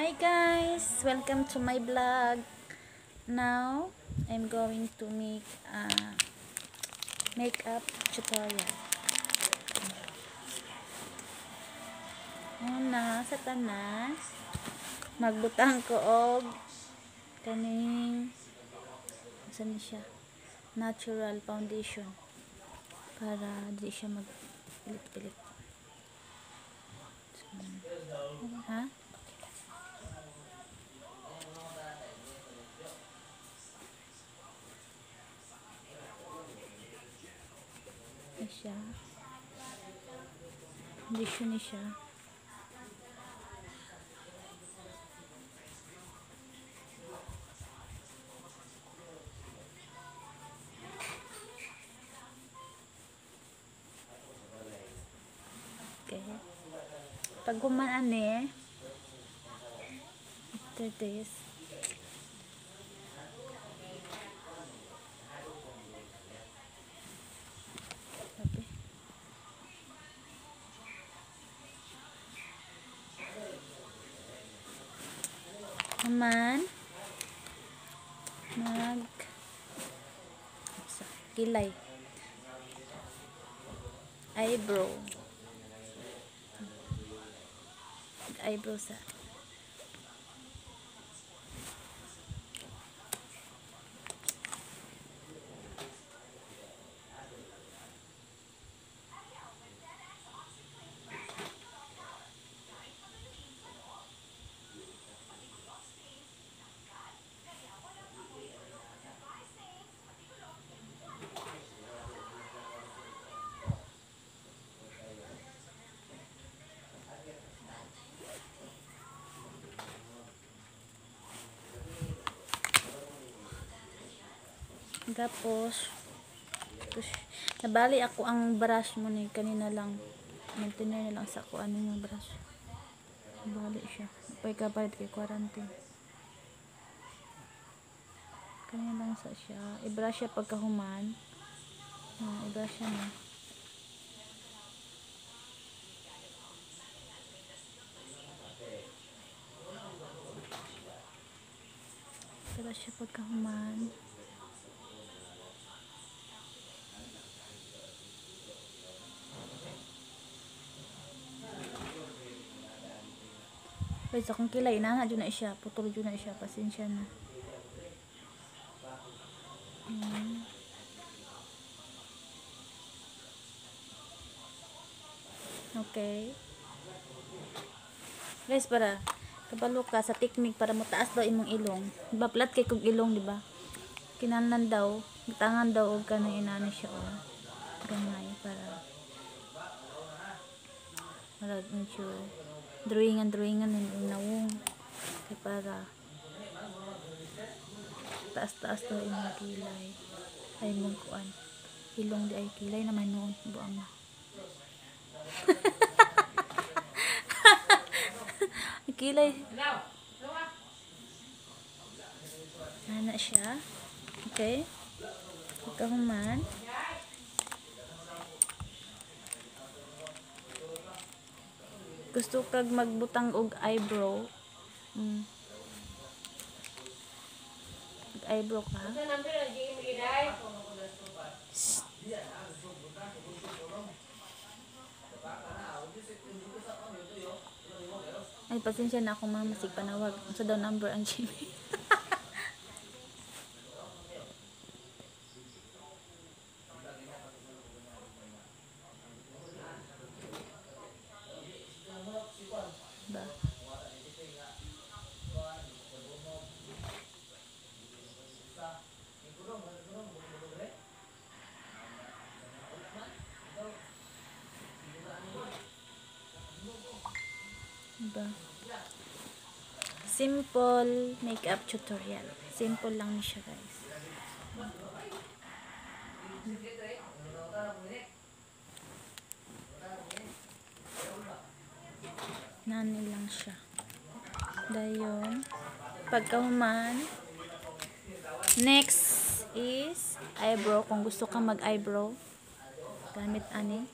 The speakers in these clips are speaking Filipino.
Hi guys! Welcome to my vlog. Now, I'm going to make a makeup tutorial. Una, sa tanas, magbutang ko og kaning ni siya? Natural foundation para di siya mag pilit-pilit. Ha? Ni siya. Hindi siya. Okay. Pag humaan eh, after this, naman, mag, kilay, eyebrow, eyebrow sa Tapos, tapos, nabali ako ang brush mo ni kanina lang. Maintainer na lang sa ako ano yung brush. Nabali siya. Pwede ka pa kay quarantine. Kanina lang sa siya. I-brush siya pagkahuman. Ah, i-brush siya na. I-brush siya pagkahuman. Guys, akong kilay na na na siya. Putol dyan na siya. Pasensya na. Ayan. Okay. Guys, para kabalo ka sa technique para mataas daw imong ilong. Diba, plat kay kong ilong, diba? Kinahanglan daw, tangan daw og kanang inani siya o. Gamay para para ensure drawingan drawingan ng nawong kay para taas taas daw imong kilay. Ay mong kuan ilong di ay kilay naman noon buang na. Kilay. Ana siya? Okay. Pagkahuman gusto kag magbutang og eyebrow. Mm. Mag eyebrow ka ay pasensya na ako mga masig panawag sa daw number ang Jimmy ba ba simple makeup tutorial. Simple lang siya guys. Nani lang siya. Dayon. Pagkahuman. Next is eyebrow. Kung gusto ka mag eyebrow gamit ani.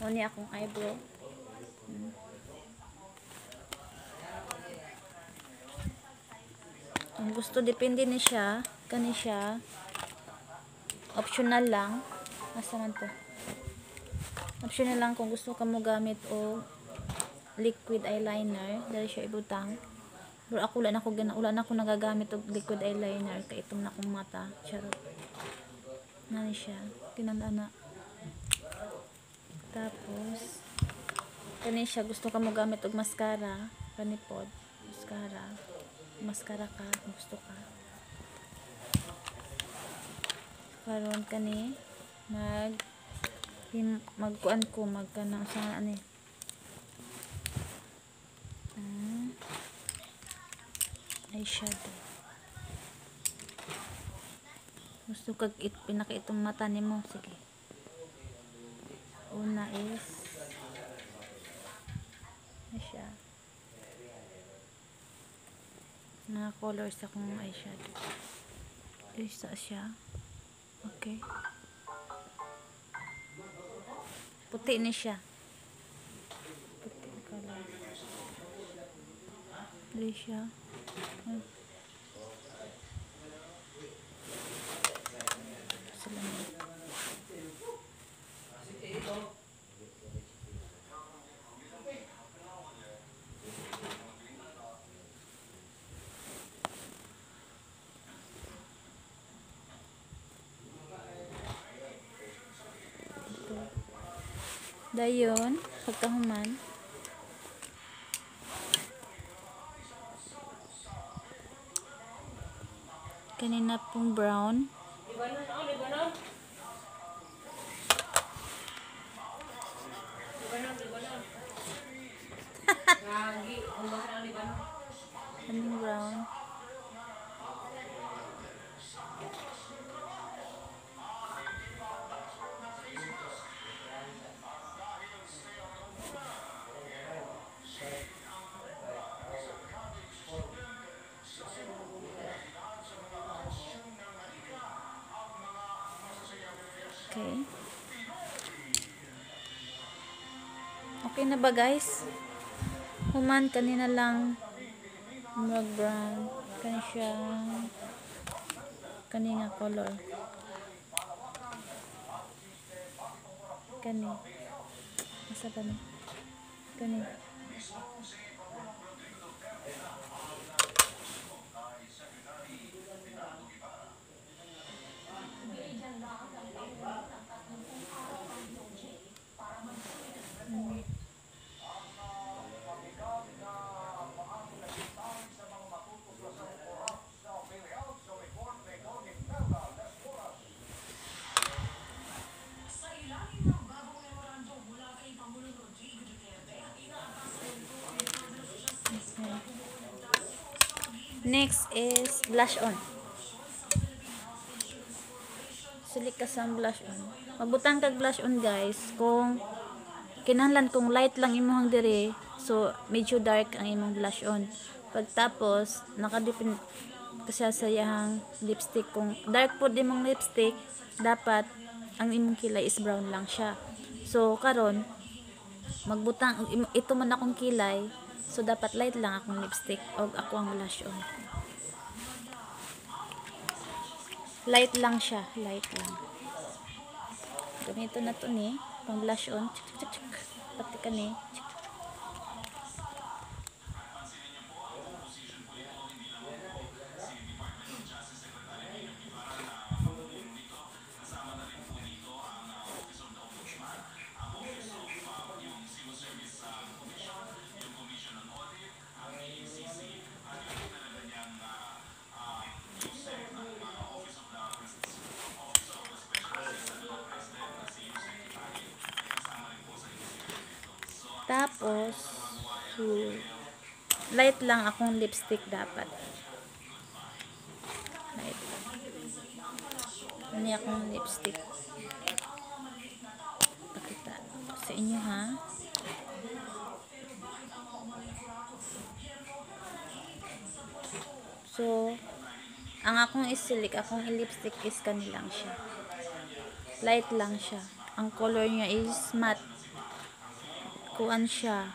Muni akong eyebrow. Kung gusto, depende na siya. Kani siya. Optional lang. Asa man to? Optional lang kung gusto ka mo gamit o liquid eyeliner. Dali siya ibutang. Pero ako wala na ako, wala na ako nagagamit og liquid eyeliner. Kaya itong na akong mata. Charot. Nani siya. Tinanda na. Tapos, kani siya gusto ka mo gamit og mascara kani pod mascara mascara ka gusto ka. Karon kani mag magkuan ko magkanang sa eh. Ah, eyeshadow gusto kag it, pinaka itong mata nimo. Sige. Una is na siya. Mga colors akong eyeshadow. Isa siya. Okay. Puti ni siya. Puti color. Dili siya Ay. Dayon, pagkahuman. Kanina pong brown. Anong Okay. Okay na ba guys? Human kanina lang mag brown. Kani siya kani nga color. Kani. Asa ba ni? Kani. Next is blush on. Silik ka sa blush on. Magbutang kag blush on guys kung kinahanglan kung light lang imong dire so medyo dark ang imong blush on. Pagtapos nakadepend kasi sa iyang lipstick kung dark po imong lipstick dapat ang imong kilay is brown lang siya. So karon magbutang ito man akong kilay so dapat light lang akong lipstick og ako ang blush on light lang siya. Light lang. Ganito na to ni. Pang blush on. Tsk, tsk, tsk. pati ni. Tsk, Tapos, light lang akong lipstick dapat. Light lang. Ano akong lipstick. Pakita sa inyo ha. So, ang akong isilik, akong lipstick is kanilang siya. Light lang siya. Ang color niya is matte kuan siya.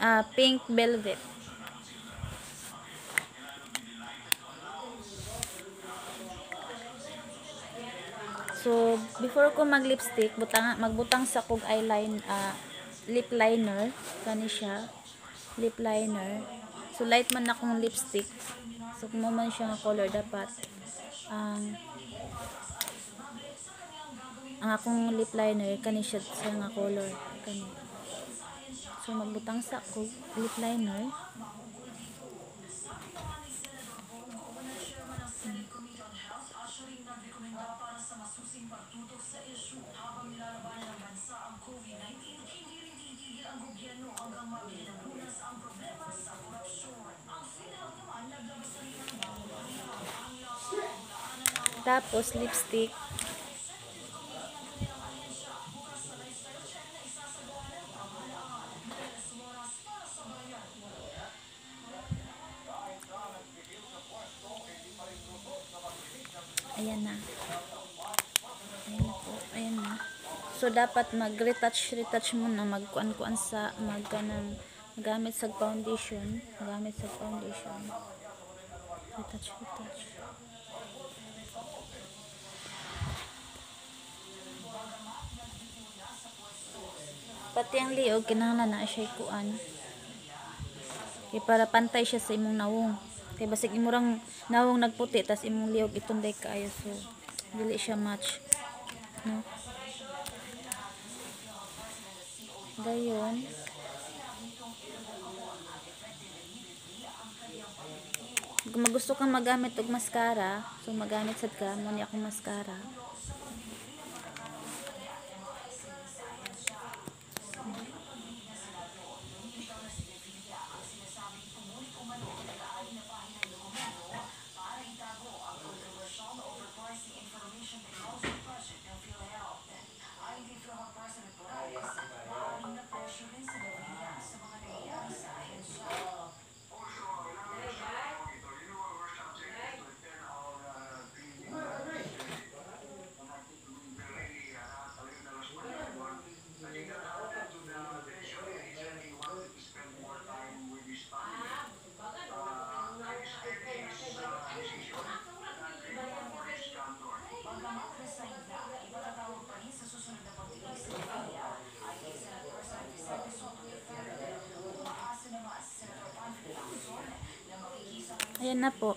Uh, pink velvet. So, before ko mag-lipstick, butang, magbutang sa kog eyeliner, uh, lip liner. Kani siya. Lip liner. So, light man akong lipstick. So, kung man siya color, dapat ang um, ang akong lip liner, kani siya sa nga color. Kani. So, magbutang sa kog lip liner. Tapos, lipstick. Ayan na. Ayan na po. Ayan na. So, dapat mag-retouch, retouch muna. Magkuan-kuan sa, mag kanang gamit sa foundation. Gamit sa foundation. Retouch, retouch. Pati ang liog, kinahanglan na siya kuan. Kaya para pantay siya sa imong nawong. Kaya basig imurang nawong nagputi, tas imong liog itunday kaayo. So, dili siya match. No? Dayon. Kung gusto kang magamit og mascara, so magamit sad ka mo ni akong mascara. Ayan na po.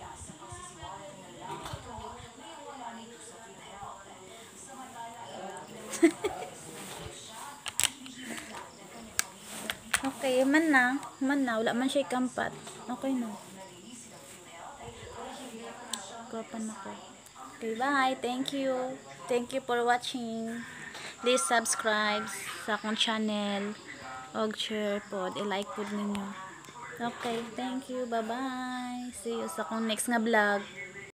okay, man na. Man na. Wala man siya kampat. Okay na. Kapan ako. Okay, bye. Thank you. Thank you for watching. Please subscribe sa akong channel. Og share pod. I-like pod ninyo. Okay, thank you. Bye-bye. See you sa akong next nga vlog.